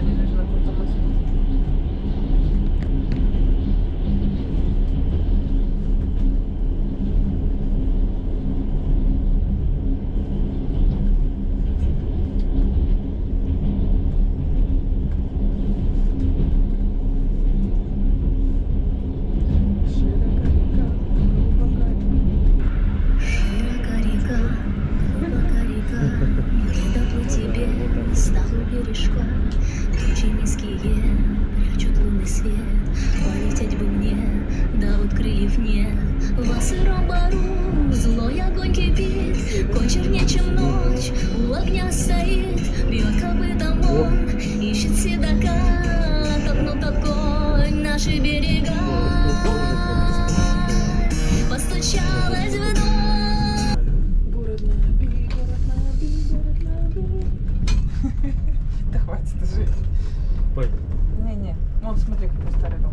они даже на крутом мост. Стало бережком Далекие прячут лунный свет. Полететь бы мне, да вот крыльев нет. В сыром бару злой огонь кипит. Кочернее, нечем ночь, у огня стоит. Бьет копытом он, ищет седока. Отопнут от конь наши берега. Постучалась в жить. Пой. Не-не, вон смотри, какой старый дом.